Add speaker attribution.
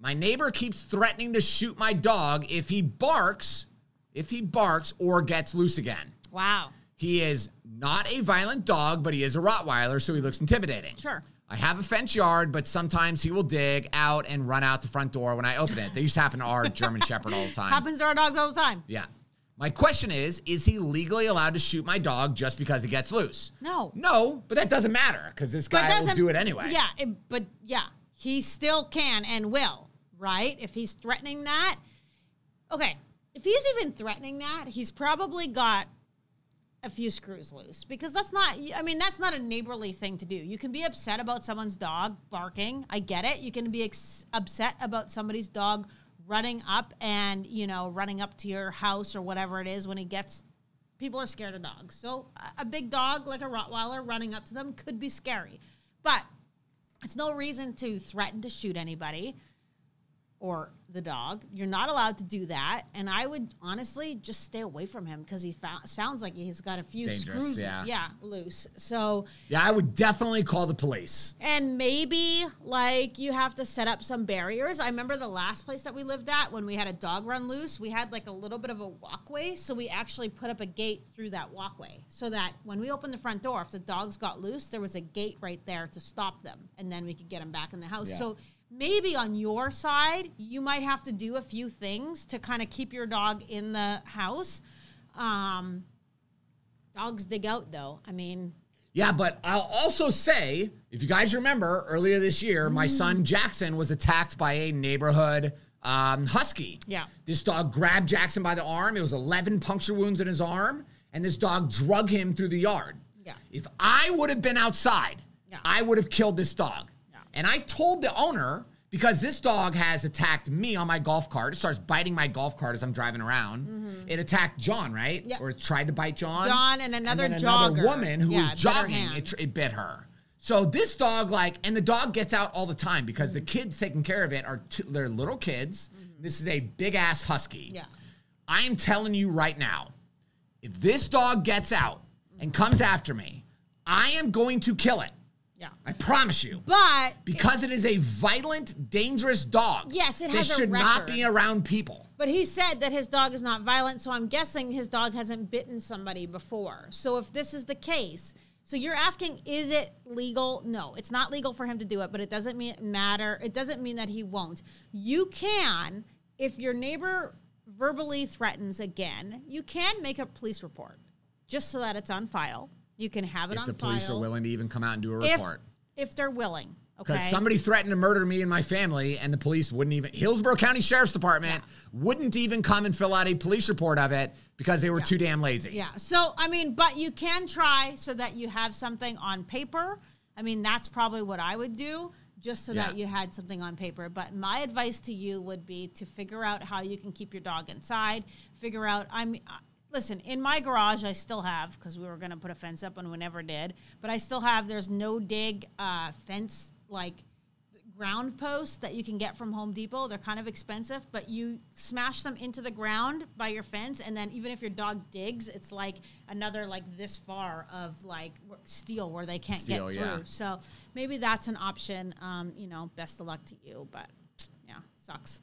Speaker 1: My neighbor keeps threatening to shoot my dog if he barks, if he barks or gets loose again.
Speaker 2: Wow.
Speaker 1: He is not a violent dog, but he is a Rottweiler, so he looks intimidating.
Speaker 2: Sure.
Speaker 1: I have a fence yard, but sometimes he will dig out and run out the front door when I open it. They used to happen to our German Shepherd all the time.
Speaker 2: Happens to our dogs all the time.
Speaker 1: Yeah. My question is Is he legally allowed to shoot my dog just because he gets loose?
Speaker 2: No.
Speaker 1: No, but that doesn't matter because this guy will do it anyway.
Speaker 2: Yeah, it, but yeah, he still can and will, right? If he's threatening that. Okay, if he's even threatening that, he's probably got a few screws loose because that's not I mean that's not a neighborly thing to do. You can be upset about someone's dog barking. I get it. You can be ex- upset about somebody's dog running up and, you know, running up to your house or whatever it is when he gets people are scared of dogs. So a- a big dog like a Rottweiler running up to them could be scary. But it's no reason to threaten to shoot anybody or the dog. You're not allowed to do that. And I would honestly just stay away from him because he found, sounds like he's got a few
Speaker 1: Dangerous,
Speaker 2: screws
Speaker 1: yeah.
Speaker 2: loose. So,
Speaker 1: Yeah, I would definitely call the police.
Speaker 2: and maybe like you have to set up some barriers. I remember the last place that we lived at when we had a dog run loose, we had like a little bit of a walkway. So we actually put up a gate through that walkway so that when we opened the front door, if the dogs got loose, there was a gate right there to stop them. And then we could get them back in the house.
Speaker 1: Yeah.
Speaker 2: So maybe on your side, you might have to do a few things to kind of keep your dog in the house. Um, dogs dig out though. I mean,
Speaker 1: Yeah, but I'll also say, if you guys remember earlier this year, my
Speaker 2: Mm.
Speaker 1: son Jackson was attacked by a neighborhood um, husky.
Speaker 2: Yeah.
Speaker 1: This dog grabbed Jackson by the arm. It was 11 puncture wounds in his arm, and this dog drug him through the yard.
Speaker 2: Yeah.
Speaker 1: If I would have been outside,
Speaker 2: Yeah.
Speaker 1: I would have killed this dog. And I told the owner, because this dog has attacked me on my golf cart. It starts biting my golf cart as I'm driving around. It attacked John, right?
Speaker 2: Mm-hmm. Yeah.
Speaker 1: Or it tried to bite John.
Speaker 2: John and another
Speaker 1: then another
Speaker 2: jogger.
Speaker 1: woman who
Speaker 2: Yeah,
Speaker 1: was
Speaker 2: it bit her
Speaker 1: jogging. It, it bit her. So this dog, like, and the dog gets out all the time because the kids taking care of it are two, they're little kids. This is a big ass husky.
Speaker 2: Mm-hmm. yeah.
Speaker 1: I am telling you right now, if this dog gets out and comes after me, I am going to kill it.
Speaker 2: Yeah.
Speaker 1: I promise you.
Speaker 2: But
Speaker 1: Because it is a violent, dangerous dog.
Speaker 2: Yes, it
Speaker 1: This
Speaker 2: has a
Speaker 1: should not be around people.
Speaker 2: But he said that his dog is not violent, so I'm guessing his dog hasn't bitten somebody before. So if this is the case, so you're asking, is it legal? No, it's not legal for him to do it, but it doesn't mean matter. It doesn't mean that he won't. You can, if your neighbor verbally threatens again, you can make a police report just so that it's on file. You can have it
Speaker 1: If
Speaker 2: on
Speaker 1: the police
Speaker 2: file
Speaker 1: are willing to even come out and do a
Speaker 2: if,
Speaker 1: report.
Speaker 2: if they're willing. Okay.
Speaker 1: Because somebody threatened to murder me and my family, and the police wouldn't even, Hillsborough County Sheriff's Department wouldn't even come and fill out a police report of it because they were too damn lazy.
Speaker 2: Yeah. So, I mean, but you can try so that you have something on paper. I mean, that's probably what I would do just so that you had something on paper. But my advice to you would be to figure out how you can keep your dog inside, figure out, I'm, uh, listen, in my garage, I still have, because we were going to put a fence up and we never did, but I still have, there's no dig uh, fence, like, ground posts that you can get from Home Depot. They're kind of expensive, but you smash them into the ground by your fence, and then even if your dog digs, it's like another like this far of like steel where they can't
Speaker 1: Steel,
Speaker 2: get through.
Speaker 1: yeah.
Speaker 2: So maybe that's an option. Um, you know, best of luck to you, but yeah, sucks.